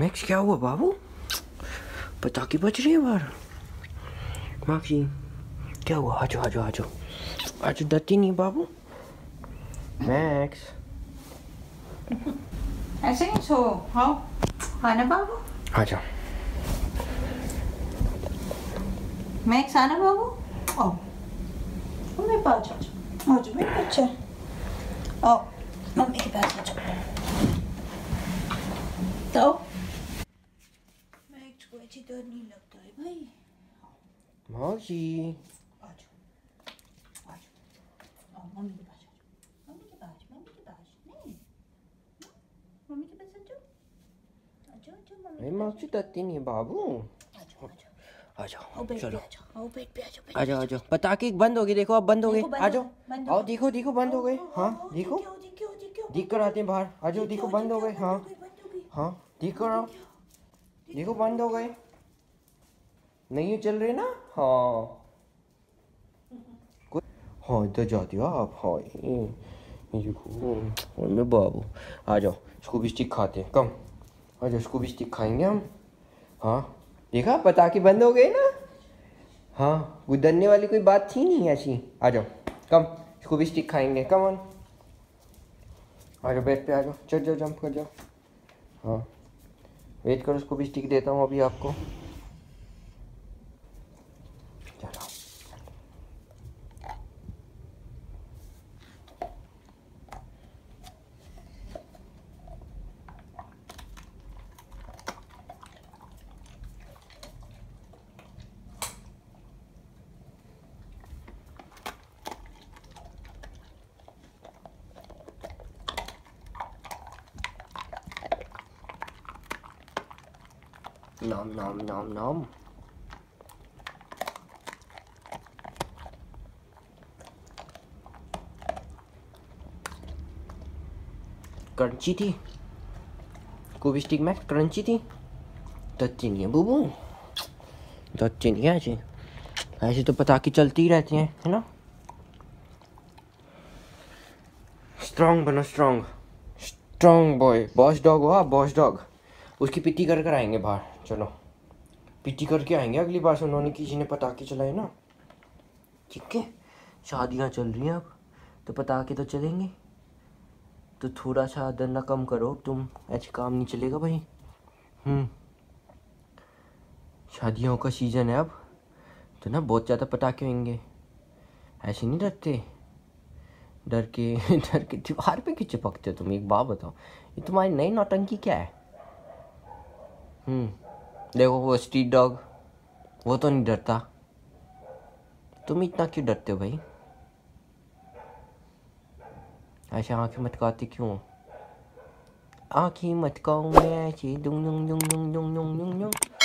Max क्या हुआ बाबू पटाखे बज रही है बाहर माक्सी क्या हुआ आजो आजो आजो आजो डरती नहीं बाबू मैक्स ऐसे नहीं सो हाँ हाँ ना बाबू आजा मैक्स आना बाबू आओ मेरे पास आ जाओ आ जाओ मेरे बच्चे आओ मम्मी के पास आ जाओ तो डर नहीं लगता है भाई। मौसी जाओ मम्मी के पास मम्मी के पास मम्मी के पास। नहीं? मम्मी के पास आ जाओ। मम्मी नहीं मौसी डरती नहीं बाबू। आ जाओ चलो। आ जाओ आ जाओ जाओ पटाखे बंद हो गए देखो अब बंद हो गए। आ जाओ। हो आओ। देखो देखो बंद हो गए। हाँ देखो। दिखो, कर आते हैं बाहर। आ जाओ देखो बंद हो गए। हाँ हो। गई, हो गई। हाँ दिख कर आओ। देखो बंद हो गए। नहीं चल रहे ना? हाँ। हाँ इधर जाती हो आप? हाँ मैं बाबू आ जाओ स्कूबी स्टिक खाते हैं। कम। आ जाओ स्कूबी स्टिक खाएँगे हम। हाँ। देखा, पटाखे बंद हो गए ना? हाँ गुदरने वाली कोई बात थी नहीं ऐसी? आ जाओ, कम। स्कूबी स्टिक खाएँगे। कम ऑन आ जाओ बेड पे आ जाओ। चल जाओ जंप कर जाओ। हाँ। वेट करो स्कूबी स्टिक देता हूँ अभी आपको। Nom nom nom nom. Crunchy थी कोबी स्टिक में क्रंची थी दच्ची नहीं है बुबू दच्ची नहीं है ऐसे। ऐसे तो पटाखे चलती ही रहती हैं, है ना? स्ट्रांग बनो strong strong boy boss dog हुआ बॉस डॉग उसकी पिट्टी कर कर आएँगे बाहर। चलो। पिट्टी करके आएँगे अगली बार से उन्होंने किसी ने पटाखे चलाए ना। ठीक है? शादियाँ चल रही हैं अब तो पटाखे तो चलेंगे। तो थोड़ा सा डरना कम करो, तुम ऐसे काम नहीं चलेगा भाई। हम्म। शादियों का सीज़न है अब तो ना बहुत ज़्यादा पटाखे होंगे। ऐसे नहीं डरते? डर के डर के दीवार पे क्यों चिपकते हो तुम? एक बात बताओ, ये तुम्हारी नई नौटंकी क्या है? हम्म। देखो, वो स्ट्रीट डॉग वो तो नहीं डरता। तुम इतना क्यों डरते हो भाई? ऐसे आँखें मटकाती क्यों? आँखें मटकाऊँ मैं ऐसे दुंग दुंग दुंग दुंग दुंग दुंग दुंग।